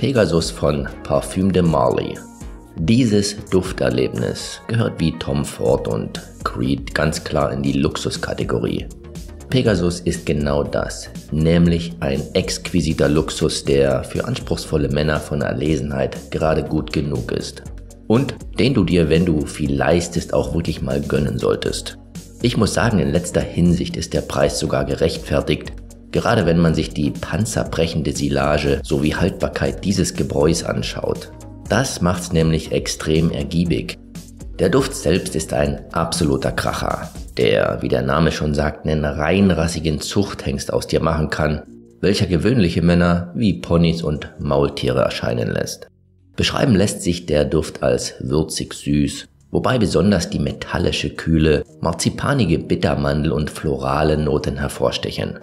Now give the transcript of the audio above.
Pegasus von Parfüm de Marley. Dieses Dufterlebnis gehört wie Tom Ford und Creed ganz klar in die Luxuskategorie. Pegasus ist genau das, nämlich ein exquisiter Luxus, der für anspruchsvolle Männer von Erlesenheit gerade gut genug ist. Und den du dir, wenn du viel leistest, auch wirklich mal gönnen solltest. Ich muss sagen, in letzter Hinsicht ist der Preis sogar gerechtfertigt, gerade wenn man sich die panzerbrechende Silage sowie Haltbarkeit dieses Gebräus anschaut. Das macht's nämlich extrem ergiebig. Der Duft selbst ist ein absoluter Kracher, der, wie der Name schon sagt, einen reinrassigen Zuchthengst aus dir machen kann, welcher gewöhnliche Männer wie Ponys und Maultiere erscheinen lässt. Beschreiben lässt sich der Duft als würzig süß, wobei besonders die metallische Kühle, marzipanige Bittermandel und florale Noten hervorstechen.